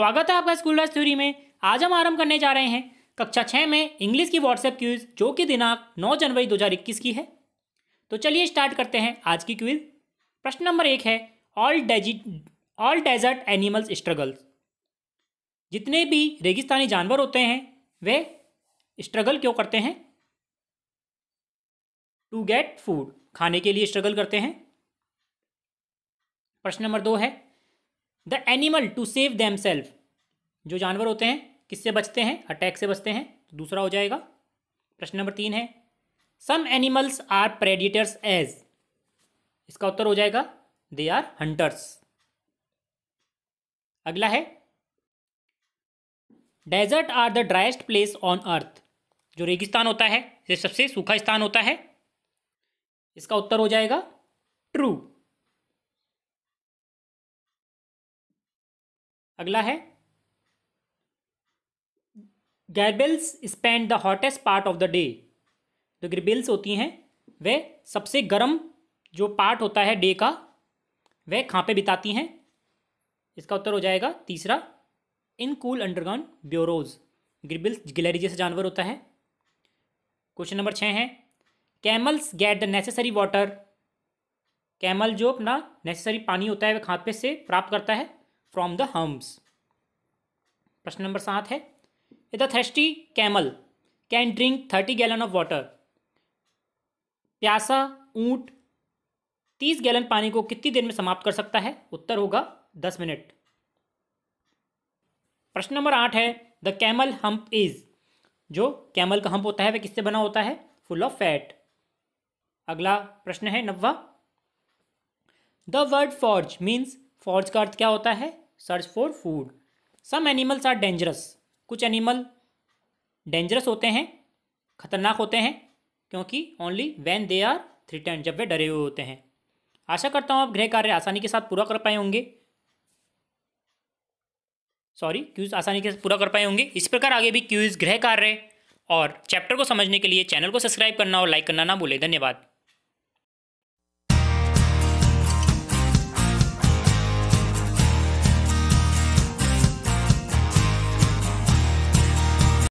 स्वागत है आपका स्कूल लाइफ थ्योरी में। आज हम आरंभ करने जा रहे हैं कक्षा छः में इंग्लिश की व्हाट्सएप क्विज जो कि दिनांक 9 जनवरी 2021 की है। तो चलिए स्टार्ट करते हैं आज की क्विज प्रश्न नंबर एक है all desert all desert animals struggles जितने भी रेगिस्तानी जानवर होते हैं, वे स्ट्रगल क्यों करते हैं? टू गेट फ़ूड खाने के लिए स्ट्रगल करते हैं। प्रश्न नंबर दो है the animal to save them self जो जानवर होते हैं, किससे बचते हैं? अटैक से बचते हैं। तो दूसरा हो जाएगा। प्रश्न नंबर तीन है। Some animals are predators as इसका उत्तर हो जाएगा। दे आर हंटर्स अगला है। Desert are the driest place on earth जो रेगिस्तान होता है, ये सबसे सूखा स्थान होता है। इसका उत्तर हो जाएगा। ट्रू अगला है gerbils spend the hottest part of the day जो ग्रिबिल्स होती हैं, वे सबसे गर्म जो पार्ट होता है डे का वह कहाँ पे बिताती हैं। इसका उत्तर हो जाएगा तीसरा, in cool underground burrows gerbils गिलहरी जैसा जानवर होता है। क्वेश्चन नंबर छः है camels get the necessary water camel जो अपना नेसेसरी पानी होता है वह पे से प्राप्त करता है। फ्रॉम द हम्स प्रश्न नंबर सात है। The thirsty camel can drink thirty gallon of water प्यासा ऊँट तीस गैलन पानी को कितनी देर में समाप्त कर सकता है? उत्तर होगा दस मिनट। प्रश्न नंबर आठ है। द कैमल हम्प इज़ जो कैमल का हम्प होता है, वह किससे बना होता है? फुल ऑफ़ फैट अगला प्रश्न है नब्बा। The word forage means forage का अर्थ क्या होता है? Search for food. Some animals are dangerous. कुछ एनिमल डेंजरस होते हैं, खतरनाक होते हैं, क्योंकि only when they are threatened जब वे डरे हुए होते हैं। आशा करता हूँ आप गृह कार्य आसानी के साथ पूरा कर पाए होंगे। सॉरी क्यूज आसानी के साथ पूरा कर पाए होंगे। इस प्रकार आगे भी क्यूज गृह कार्य और चैप्टर को समझने के लिए चैनल को सब्सक्राइब करना और लाइक करना ना भूलें। धन्यवाद।